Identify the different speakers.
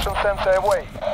Speaker 1: Motion sensor away.